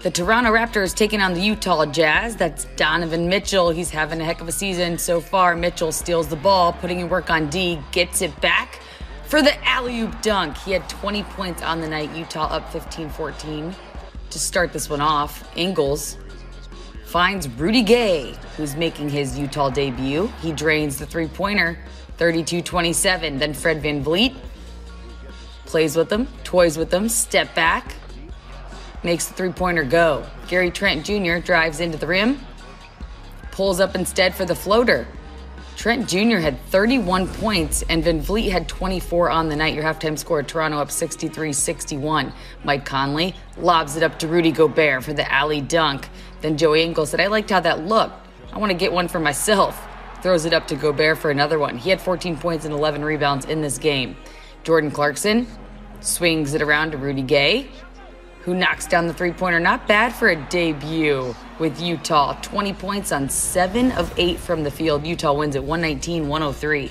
The Toronto Raptors taking on the Utah Jazz. That's Donovan Mitchell. He's having a heck of a season so far. Mitchell steals the ball, putting in work on D, gets it back for the alley oop dunk. He had 20 points on the night. Utah up 15 14. To start this one off, Ingles finds Rudy Gay, who's making his Utah debut. He drains the three pointer 32 27. Then Fred Van VanVleet plays with them, toys with them, step back, makes the three pointer go. Gary Trent Jr. drives into the rim, pulls up instead for the floater. Trent Jr. had 31 points and VanVleet had 24 on the night. Your halftime score, Toronto up 63 61. Mike Conley lobs it up to Rudy Gobert for the alley dunk. Then Joey Ingles said, I liked how that looked. I want to get one for myself. Throws it up to Gobert for another one. He had 14 points and 11 rebounds in this game. Jordan Clarkson swings it around to Rudy Gay who knocks down the three pointer. Not bad for a debut with Utah. 20 points on seven of eight from the field. Utah wins at 119 103.